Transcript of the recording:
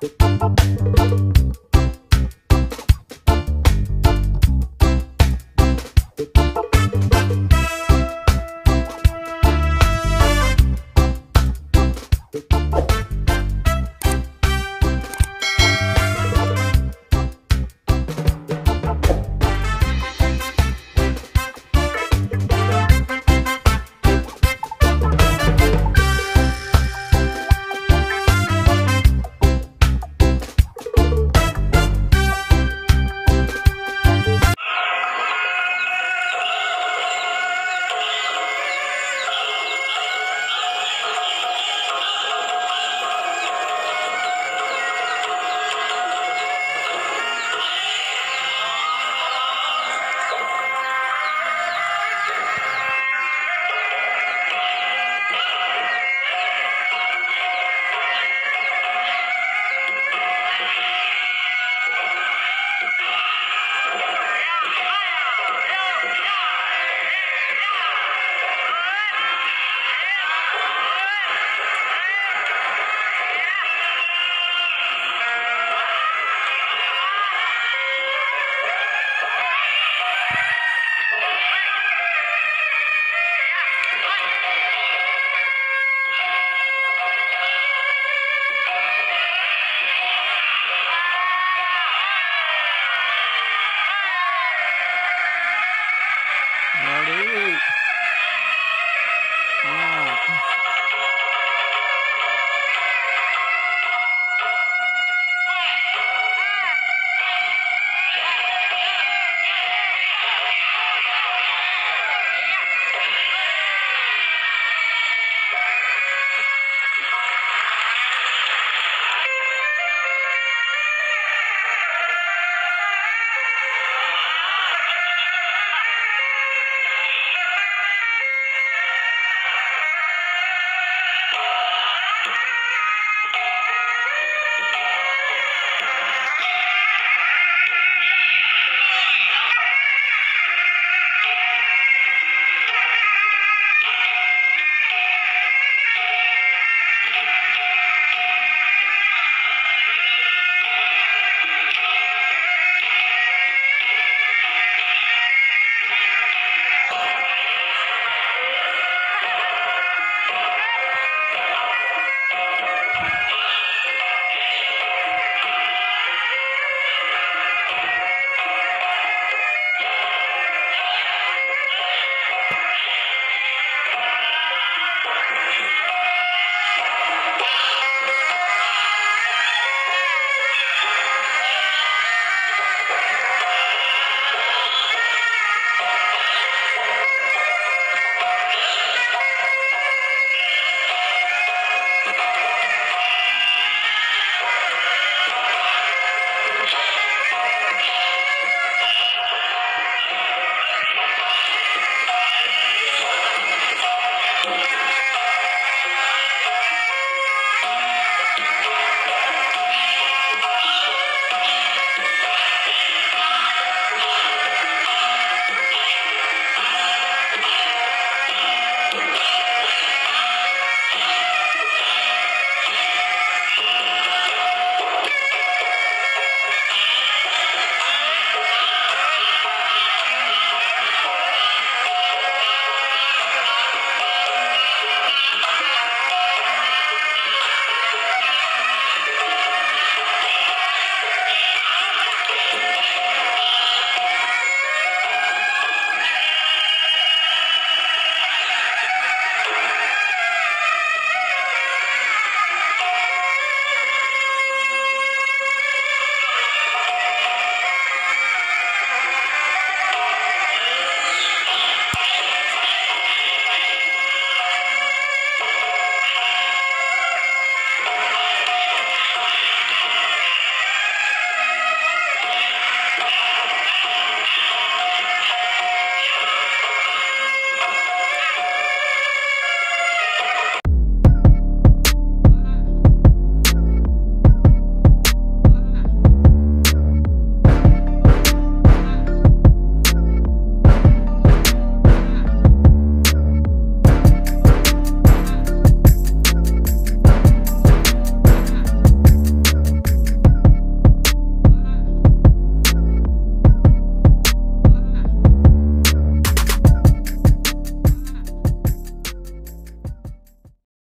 Bye.